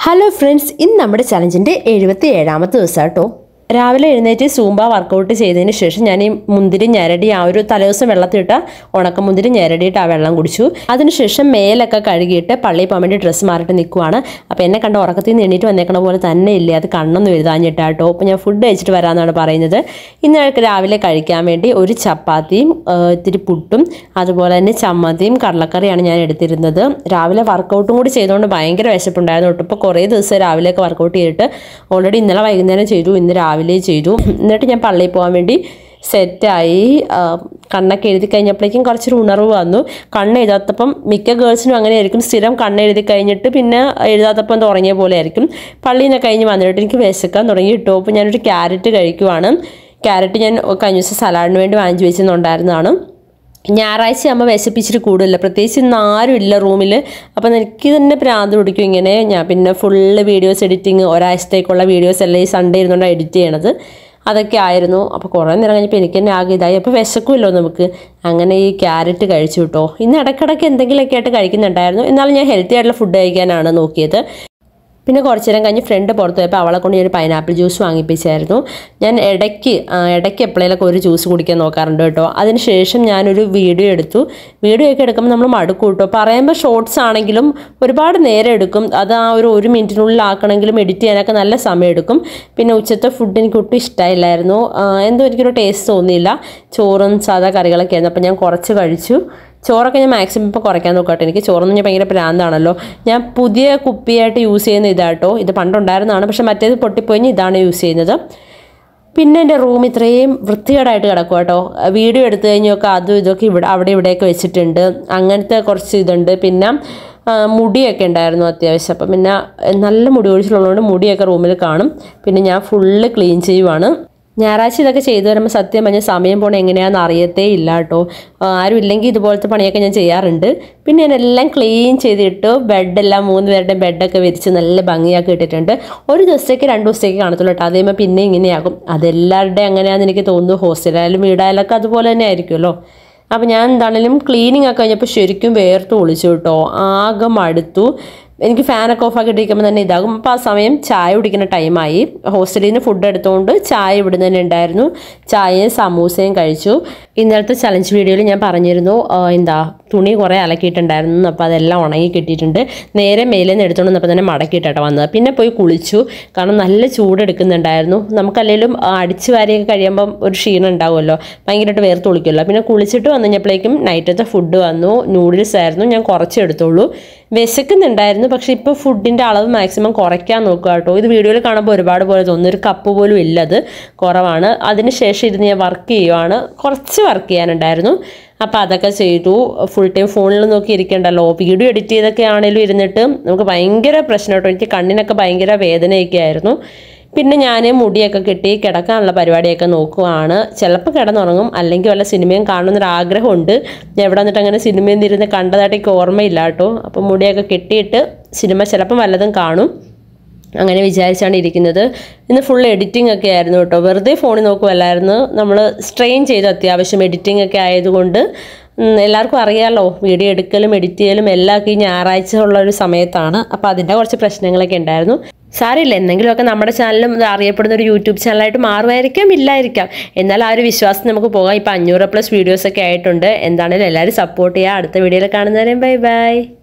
Hello friends ഇന്ന് നമ്മുടെ ചലഞ്ചിന്റെ എഴുപത്തി ഏഴാമത്തെ ദിവസം കേട്ടോ രാവിലെ എഴുന്നേറ്റ് സൂമ്പ വർക്കൗട്ട് ചെയ്തതിന് ശേഷം ഞാൻ ഈ മുന്തിരി ഞരടി ആ ഒരു തലേദിവസം ഉണക്ക മുന്തിരി ഞരടിയിട്ട് ആ വെള്ളം കുടിച്ചു. അതിനുശേഷം മേലൊക്കെ കഴുകിയിട്ട് പള്ളിയിൽ പോകാൻ വേണ്ടി ഡ്രസ്സ് മാറിയിട്ട് നിൽക്കുവാണ് അപ്പോൾ എന്നെ കണ്ട ഉറക്കത്തിൽ നിന്ന് എണീറ്റ് വന്നേക്കണ പോലെ തന്നെ ഇല്ലേ. അത് കണ്ണൊന്നും എഴുതാഞ്ഞിട്ടാട്ടോ അപ്പോൾ ഞാൻ ഫുഡ് കഴിച്ചിട്ട് വരാമെന്നാണ് പറയുന്നത്. ഇന്ന് രാവിലെ കഴിക്കാൻ വേണ്ടി ഒരു ചപ്പാത്തിയും ഇത്തിരി പുട്ടും അതുപോലെ തന്നെ ചമ്മന്തിയും കടലക്കറിയാണ് ഞാൻ എടുത്തിരുന്നത്. രാവിലെ വർക്കൗട്ടും കൂടി ചെയ്തുകൊണ്ട് ഭയങ്കര വിശപ്പുണ്ടായിരുന്നു കേട്ടോ ഇപ്പോൾ കുറേ ദിവസം രാവിലെയൊക്കെ വർക്കൗട്ട് ചെയ്തിട്ട് ഓൾറെഡി ഇന്നലെ വൈകുന്നേരം ചെയ്തു. ഇന്ന് രാവിലെ ചെയ്തു. എന്നിട്ട് ഞാൻ പള്ളിയിൽ പോകാൻ വേണ്ടി സെറ്റായി കണ്ണൊക്കെ എഴുതി കഴിഞ്ഞപ്പോഴേക്കും കുറച്ചൊരു ഉണർവ് വന്നു. കണ്ണ് എഴുതാത്തപ്പം മിക്ക ഗേൾസിനും അങ്ങനെ ആയിരിക്കും സ്ഥിരം കണ്ണ് എഴുതി കഴിഞ്ഞിട്ട് പിന്നെ എഴുതാത്തപ്പം തുടങ്ങിയ പോലെ ആയിരിക്കും പള്ളിയിൽ നിന്ന് കഴിഞ്ഞ് വന്നിട്ട് എനിക്ക് വിശക്കാൻ തുടങ്ങി. കിട്ടും അപ്പോൾ ഞാനൊരു ക്യാരറ്റ് കഴിക്കുവാണ്. ക്യാരറ്റ് ഞാൻ കഴിഞ്ഞ ദിവസം സലാഡിന് വേണ്ടി വാങ്ങിച്ചു വെച്ചിട്ടുണ്ടായിരുന്നതാണ് ഞായറാഴ്ച അമ്മ വിശപ്പിച്ചിട്ട് കൂടുതലില്ല. പ്രത്യേകിച്ച് ഇന്ന് ആരും ഇല്ല റൂമിൽ അപ്പം എനിക്ക് തന്നെ പ്രാന്ത് പിടിക്കും ഇങ്ങനെ. ഞാൻ പിന്നെ ഫുള്ള് വീഡിയോസ് എഡിറ്റിങ് ഒരാഴ്ചത്തേക്കുള്ള വീഡിയോസ് എല്ലാം ഈ സൺഡേ ഇരുന്നുകൊണ്ടാണ് എഡിറ്റ് ചെയ്യണത്. അതൊക്കെ ആയിരുന്നു. അപ്പോൾ കുറേ നേരം കഴിഞ്ഞപ്പോൾ എനിക്ക് തന്നെ ആകെ ഇതായി. അപ്പോൾ വിശക്കുമല്ലോ നമുക്ക്. അങ്ങനെ ഈ ക്യാരറ്റ് കഴിച്ചു കേട്ടോ ഇന്ന് ഇടയ്ക്കിടയ്ക്ക് എന്തെങ്കിലുമൊക്കെ ആയിട്ട് കഴിക്കുന്നുണ്ടായിരുന്നു. എന്നാലും ഞാൻ ഹെൽത്തി ആയിട്ടുള്ള ഫുഡ് കഴിക്കാനാണ് നോക്കിയത്. പിന്നെ കുറച്ച് നേരം കഴിഞ്ഞ് ഫ്രണ്ട് പുറത്ത് പോയപ്പോൾ അവളെ കൊണ്ട് ഞാൻ പൈനാപ്പിൾ ജ്യൂസ് വാങ്ങിപ്പിച്ചായിരുന്നു. ഞാൻ ഇടയ്ക്ക് ഇടയ്ക്ക് എപ്പോഴേലൊക്കെ ഒരു ജ്യൂസ് കുടിക്കാൻ നോക്കാറുണ്ട് കേട്ടോ. അതിനുശേഷം ഞാനൊരു വീഡിയോ എടുത്തു. വീഡിയോ ഒക്കെ എടുക്കുമ്പോൾ നമ്മൾ മടുക്കും കേട്ടോ. പറയുമ്പോൾ ഷോർട്സ് ആണെങ്കിലും ഒരുപാട് നേരം എടുക്കും. അത് ആ ഒരു ഒരു മിനിറ്റിനുള്ളിൽ ആക്കണമെങ്കിലും എഡിറ്റ് ചെയ്യാനൊക്കെ നല്ല സമയം എടുക്കും. പിന്നെ ഉച്ചത്തെ ഫുഡ് എനിക്ക് ഒട്ടും ഇഷ്ടമായില്ലായിരുന്നു എന്തോ എനിക്കൊരു ടേസ്റ്റ് തോന്നിയില്ല. ചോറും സാധാ കറികളൊക്കെ ആയിരുന്നു. അപ്പോൾ ഞാൻ കുറച്ച് കഴിച്ചു. ചോറൊക്കെ ഞാൻ മാക്സിമം ഇപ്പോൾ കുറയ്ക്കാൻ നോക്കട്ടെ എനിക്ക് ചോറൊന്നും ഞാൻ ഭയങ്കര പ്രാന്താണല്ലോ. ഞാൻ പുതിയ കുപ്പിയായിട്ട് യൂസ് ചെയ്യുന്ന ഇതാട്ടോ. ഇത് പണ്ടുണ്ടായിരുന്നതാണ്. പക്ഷേ മറ്റേത് പൊട്ടിപ്പോയി ഇതാണ് യൂസ് ചെയ്യുന്നത്. പിന്നെ എന്റെ റൂം ഇത്രയും വൃത്തികേടായിട്ട് കിടക്കും കേട്ടോ വീഡിയോ എടുത്തു കഴിഞ്ഞൊക്കെ അതും ഇതൊക്കെ ഇവിടെ അവിടെ ഇവിടെയൊക്കെ വെച്ചിട്ടുണ്ട്. അങ്ങനത്തെ കുറച്ച് ഇതുണ്ട്. പിന്നെ മുടിയൊക്കെ ഉണ്ടായിരുന്നു അത്യാവശ്യം. അപ്പം പിന്നെ നല്ല മുടി ഒഴിച്ചിലുള്ളതുകൊണ്ട് മുടിയൊക്കെ റൂമിൽ കാണും. പിന്നെ ഞാൻ ഫുള്ള് ക്ലീൻ ചെയ്യുവാണ്. ഞായറാഴ്ച ഇതൊക്കെ ചെയ്തു വരുമ്പോൾ സത്യം പറഞ്ഞാൽ സമയം പോണ എങ്ങനെയാണെന്ന് അറിയത്തേ ഇല്ല കേട്ടോ ആരും ഇല്ലെങ്കിൽ ഇതുപോലത്തെ പണിയൊക്കെ ഞാൻ ചെയ്യാറുണ്ട്. പിന്നെ ഞാൻ എല്ലാം ക്ലീൻ ചെയ്തിട്ട് ബെഡെല്ലാം മൂന്ന് പേരുടെ ബെഡൊക്കെ വിരിച്ച് നല്ല ഭംഗിയാക്കി ഇട്ടിട്ടുണ്ട്. ഒരു ദിവസത്തേക്ക് രണ്ട് ദിവസത്തേക്ക് കാണത്തുള്ളൂ കേട്ടോ അതേമ പിന്നെ ഇങ്ങനെയാകും. അതെല്ലാവരുടെയും അങ്ങനെയാണെന്ന് എനിക്ക് തോന്നുന്നു ഹോസ്റ്റലായാലും വീടായാലൊക്കെ അതുപോലെ തന്നെ ആയിരിക്കുമല്ലോ. അപ്പം ഞാൻ എന്താണെങ്കിലും ക്ലീനിങ് ഒക്കെ കഴിഞ്ഞപ്പോൾ ശരിക്കും വേർത്ത് ഒളിച്ചു കേട്ടോ ആകെ മടുത്തു. എനിക്ക് ഫാനൊക്കെ ഓഫാക്കി ഇട്ടിരിക്കുമ്പോൾ തന്നെ ഇതാകും. അപ്പോൾ ആ സമയം ചായ കുടിക്കുന്ന ടൈമായി ഹോസ്റ്റലിൽ നിന്ന് ഫുഡ് എടുത്തുകൊണ്ട് ചായ ഇവിടുന്ന് തന്നെ ഉണ്ടായിരുന്നു. ചായയും സമൂസയും കഴിച്ചു. ഇന്നലത്തെ ചലഞ്ച് വീഡിയോയിൽ ഞാൻ പറഞ്ഞിരുന്നു എന്താ തുണി കുറേ അലക്കിയിട്ടുണ്ടായിരുന്നു. അപ്പോൾ അതെല്ലാം ഉണങ്ങി കിട്ടിയിട്ടുണ്ട്. നേരെ മേലിൽ നിന്ന് എടുത്തുകൊണ്ട് വന്നപ്പോൾ തന്നെ മടക്കിയിട്ടാണ് വന്നത്. പിന്നെ പോയി കുളിച്ചു. കാരണം നല്ല ചൂടെടുക്കുന്നുണ്ടായിരുന്നു നമുക്കല്ലെങ്കിലും അടിച്ചു വാരിയൊക്കെ കഴിയുമ്പം ഒരു ക്ഷീണം ഉണ്ടാവുമല്ലോ. ഭയങ്കരമായിട്ട് വേർത്ത് കുളിക്കുമല്ലോ പിന്നെ കുളിച്ചിട്ട് വന്നു കഴിഞ്ഞപ്പോഴേക്കും നൈറ്റത്തെ ഫുഡ് വന്നു. നൂഡിൽസ് ആയിരുന്നു. ഞാൻ കുറച്ച് എടുത്തുള്ളൂ. വിശക്കുന്നുണ്ടായിരുന്നു. പക്ഷേ ഇപ്പോൾ ഫുഡിന്റെ അളവ് മാക്സിമം കുറയ്ക്കാൻ നോക്കുക കേട്ടോ. ഇത് വീഡിയോയിൽ കാണുമ്പോൾ ഒരുപാട് പോലെ തോന്നുന്നു ഒരു കപ്പ് പോലും ഇല്ലത്. കുറവാണ്. അതിന് ശേഷം ഇരുന്ന് ഞാൻ വർക്ക് ചെയ്യുവാണ്. കുറച്ച് വർക്ക് ചെയ്യാനുണ്ടായിരുന്നു. അപ്പോൾ അതൊക്കെ ചെയ്തു. ഫുൾ ടൈം ഫോണിൽ നോക്കി ഇരിക്കണ്ടല്ലോ. വീഡിയോ എഡിറ്റ് ചെയ്തൊക്കെ ആണെങ്കിലും ഇരുന്നിട്ട് നമുക്ക് ഭയങ്കര പ്രശ്നം കേട്ടോ. എനിക്ക് കണ്ണിനൊക്കെ ഭയങ്കര വേദനയൊക്കെ ആയിരുന്നു. പിന്നെ ഞാൻ മുടിയൊക്കെ കെട്ടി കിടക്കാനുള്ള പരിപാടിയൊക്കെ നോക്കുവാണ്. ചിലപ്പോൾ കിടന്നുറങ്ങും. അല്ലെങ്കിൽ വല്ല സിനിമയും കാണുന്നൊരു ഞാൻ എവിടെ വന്നിട്ട് അങ്ങനെ സിനിമയിൽ ഇരുന്ന് കണ്ടതായിട്ട് എനിക്ക് ഓർമ്മയില്ല കേട്ടോ. അപ്പോൾ മുടിയൊക്കെ കെട്ടിയിട്ട് സിനിമ ചിലപ്പം വല്ലതും കാണും. അങ്ങനെ വിചാരിച്ചാണ് ഇരിക്കുന്നത്. ഇന്ന് ഫുൾ എഡിറ്റിംഗ് ഒക്കെ ആയിരുന്നു കേട്ടോ. വെറുതെ ഫോണിൽ നോക്കുമല്ലായിരുന്നു നമ്മൾ സ്ട്രെയിൻ ചെയ്ത് അത്യാവശ്യം എഡിറ്റിംഗ് ഒക്കെ ആയതുകൊണ്ട്. എല്ലാവർക്കും അറിയാമല്ലോ വീഡിയോ എടുക്കലും എഡിറ്റ് ചെയ്യലും എല്ലാം ഒക്കെ ഈ ഞായറാഴ്ച ഉള്ള ഒരു സമയത്താണ്. അപ്പോൾ അതിന്റെ കുറച്ച് പ്രശ്നങ്ങളൊക്കെ ഉണ്ടായിരുന്നു. സാരമില്ല. എന്തെങ്കിലുമൊക്കെ നമ്മുടെ ചാനലും അറിയപ്പെടുന്ന ഒരു യൂട്യൂബ് ചാനലായിട്ട് മാറുമായിരിക്കാം ഇല്ലായിരിക്കാം. എന്നാൽ ആ ഒരു വിശ്വാസം നമുക്ക് പോകാം. ഇപ്പം അഞ്ഞൂറ് പ്ലസ് വീഡിയോസൊക്കെ ആയിട്ടുണ്ട്. എന്താണെങ്കിലും എല്ലാവരും സപ്പോർട്ട് ചെയ്യുക. അടുത്ത വീഡിയോയിൽ കാണുന്നവരെയും ബൈ ബൈ